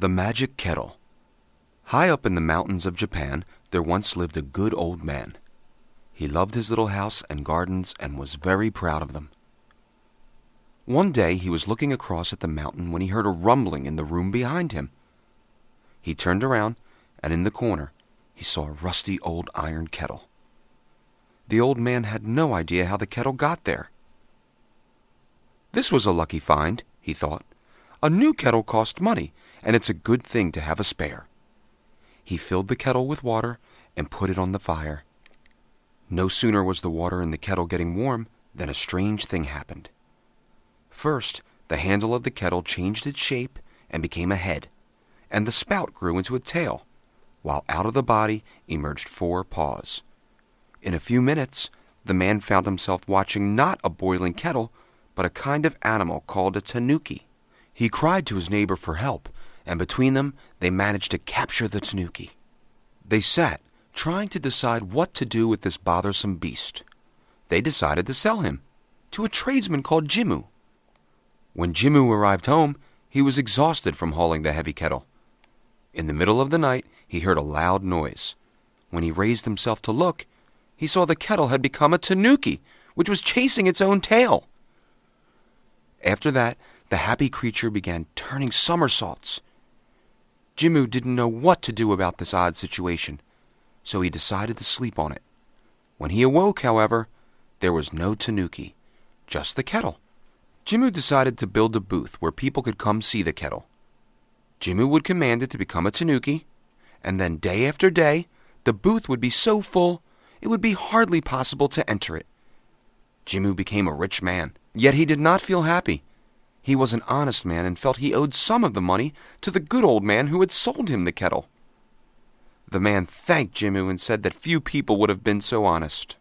The Magic Kettle High up in the mountains of Japan, there once lived a good old man. He loved his little house and gardens and was very proud of them. One day he was looking across at the mountain when he heard a rumbling in the room behind him. He turned around, and in the corner he saw a rusty old iron kettle. The old man had no idea how the kettle got there. This was a lucky find, he thought. A new kettle cost money, and it's a good thing to have a spare. He filled the kettle with water and put it on the fire. No sooner was the water in the kettle getting warm than a strange thing happened. First, the handle of the kettle changed its shape and became a head, and the spout grew into a tail, while out of the body emerged four paws. In a few minutes, the man found himself watching not a boiling kettle, but a kind of animal called a tanuki. He cried to his neighbor for help, and between them they managed to capture the tanuki. They sat, trying to decide what to do with this bothersome beast. They decided to sell him to a tradesman called Jimmu. When Jimmu arrived home, he was exhausted from hauling the heavy kettle. In the middle of the night, he heard a loud noise. When he raised himself to look, he saw the kettle had become a tanuki, which was chasing its own tail. After that, the happy creature began turning somersaults. Jimmu didn't know what to do about this odd situation, so he decided to sleep on it. When he awoke, however, there was no tanuki, just the kettle. Jimmu decided to build a booth where people could come see the kettle. Jimmu would command it to become a tanuki, and then day after day, the booth would be so full it would be hardly possible to enter it. Jimmu became a rich man, yet he did not feel happy. He was an honest man and felt he owed some of the money to the good old man who had sold him the kettle. The man thanked Jimmu and said that few people would have been so honest.